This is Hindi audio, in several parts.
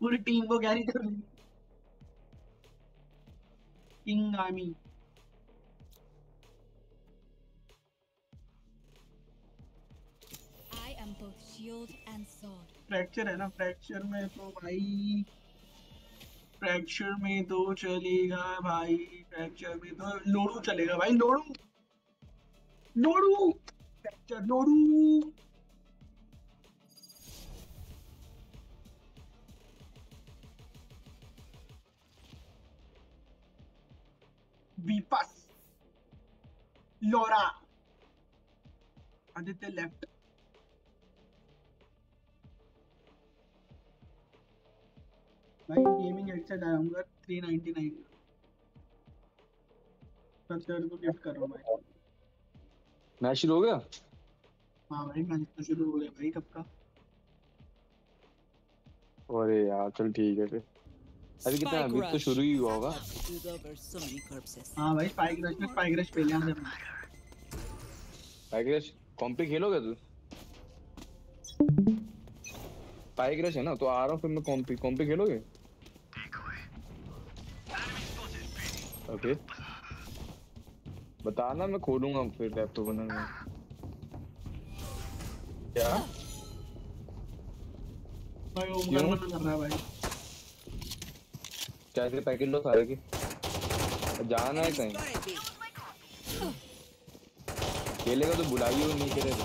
पूरी टीम को कैरी कर किंग आर्मी. फ्रैक्चर है ना? फ्रैक्चर में तो भाई फ्रैक्चर में तो चलेगा भाई फ्रैक्चर में तो लोड़ू चलेगा भाई लोड़ू। लोड़ू। फ्रैक्चर लोड़ू। वीपस लोरा आदित्य लेफ़्ट भाई गेमिंग हेडसेट आया हूँ 399 सब सर को गिफ्ट कर रहा हूँ भाई। मैच शुरू हो गया? हाँ भाई मैच तो शुरू हो गया भाई कब का? अरे यार चल ठीक है फिर। अभी कितना अभी तो शुरू ही हुआ होगा. हाँ भाई स्पाइक रश में स्पाइक रश पहले हम जब पाइक रश कॉम्पी खेलोगे तू? पाइक रश है ना तो आ रहा हूँ फिर मैं कॉम्पी कॉम्पी खेलोगे? ओके बताना मैं खोलूँगा फिर लैपटॉप बनाऊँगा क्या? भाई क्यों? कर रहा है भाई। कैसे पैकेट लो सारे की। जाना है कहीं. खेलेगा तो बुलाइए और नहीं खेलेगा तो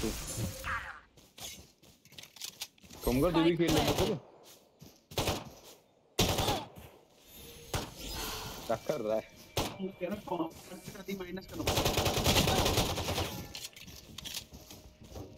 तू तुम कर तू। भी खेल लेगा चलो क्या कर रहा है वो कह रहा कॉम्प्लेक्स कर दी माइनस करो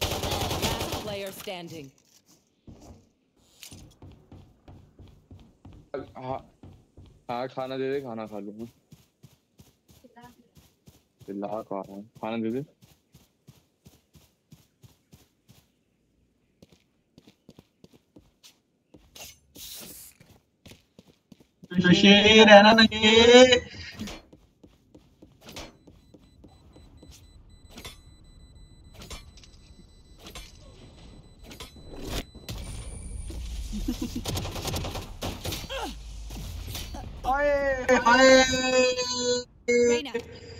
Last player standing. हाँ हाँ खाना दे दे खाना खा लूँगा। चिल्ला खा रहा हूँ। खाना दे दे। नशे रहना नशे ओए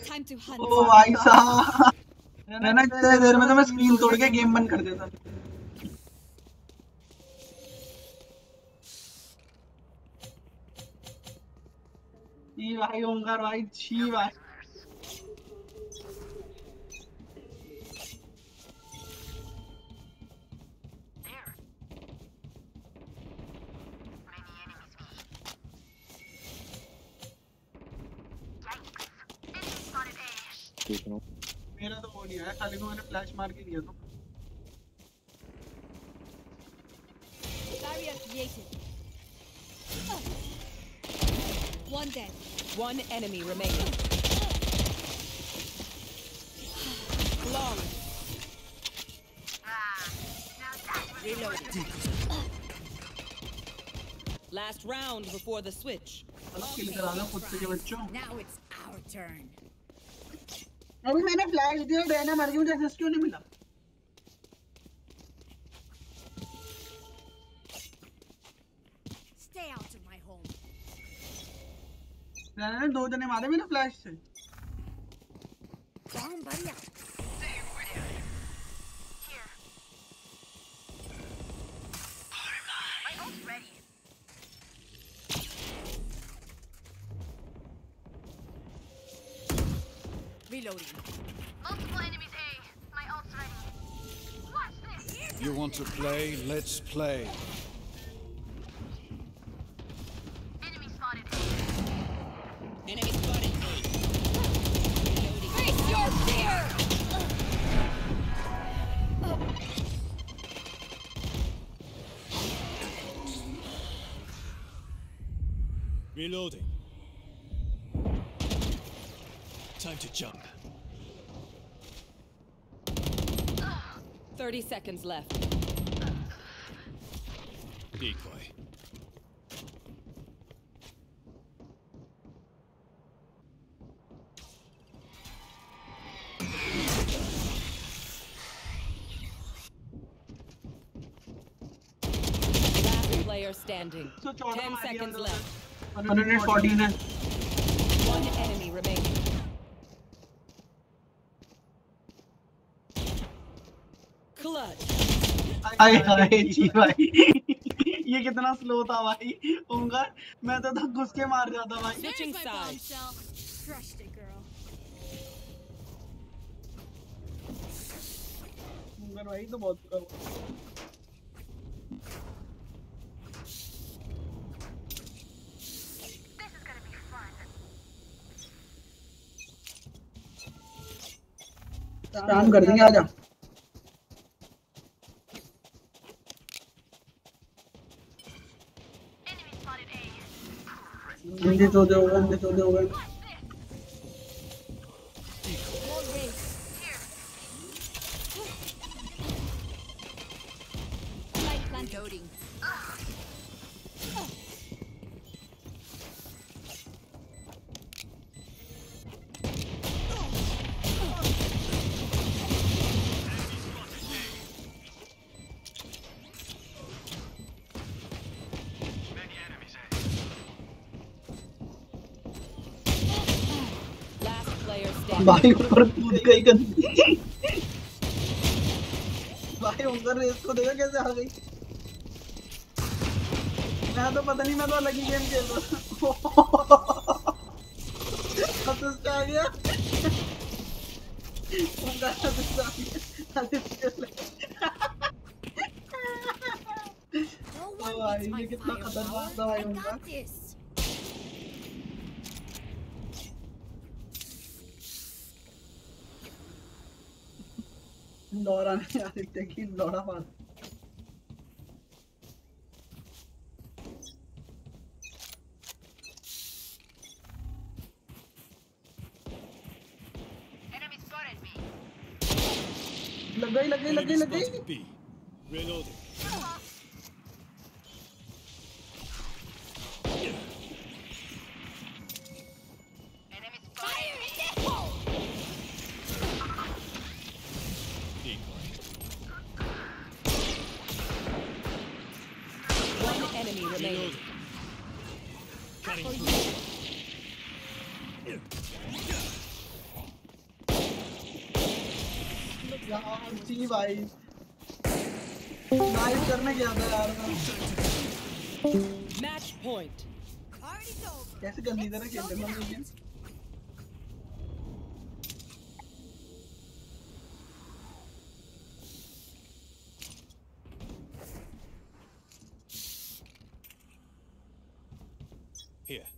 time ओ भाई साहब। रहना इतने देर में तो मैं स्क्रीन तोड़ के गेम बंद कर देता जी भाई भाई, छी भाई। देख रहा हूँ मेरा तो वो नहीं आया खाली को मैंने फ्लैश मार के दिया तो Barrier created. One dead. One enemy remaining. Long. Reloading. Last round before the switch. किल करा लो खुद से के बच्चों Now it's our turn. अभी मैंने फ्लैश दिया डायना मर गई मुझे एसएस क्यों नहीं मिला Stay out of my home. Diana ने दो जने मारे मेरे फ्लैश से Bomb barrier. Reloading. Multiple enemies A. My ult's ready. Watch this. You want to play? Let's play. Enemy spotted. Enemy spotted. Reloading. Face your fear! Reloading. Time to jump. 30 seconds left. Decoy. Last player standing. 10 seconds left. 114 One enemy remaining. ये कितना स्लो था भाई। ओंकार मैं तो था घुस के मार जाता भाई। भाई तो बहुत कर काम कर देंगे आजा। अंधे चौधे हो गए अंधे चौधे हो गए Wall race. Light plant. Loading. भाई ऊपर कूद गई गंदी भाई ऊपर रेस को देखा कैसे आ गई? मैं तो पता नहीं मैं तो अलग ही गेम खेल रहा था। असिस्ट आ गया। भाई, ये कितना खतरनाक था भाई उनका। लौड़ा नहीं आदित्य की spotted B. लग गई लग गई लग गई लग गई। यार जी भाई करने गया था यार मैं Match point. कैसे गंदी तरह खेल रहा हूँ Here.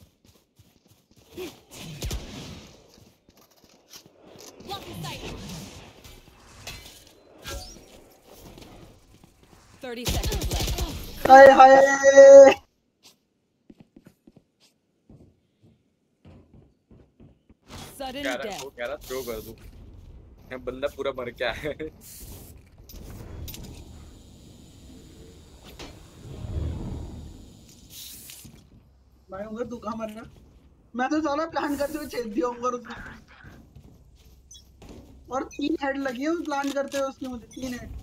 30 seconds left. Hi, hi. Sudden death. कह रहा थ्रो कर दूँ। बंदा पूरा मर गया है। मैं उधर दुखा मर रहा। मैं तो साला प्लान करते हुए छेद दिया होगा उसको। और तीन हेड लगी है उस प्लान करते हुए उसकी मुझे तीन head.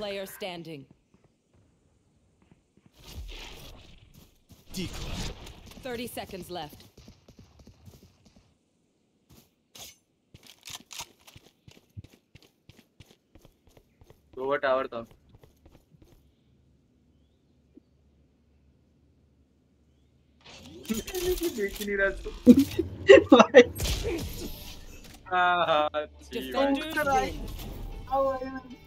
player standing. Decline. 30 seconds left. Over tower though. Defenders. How are you?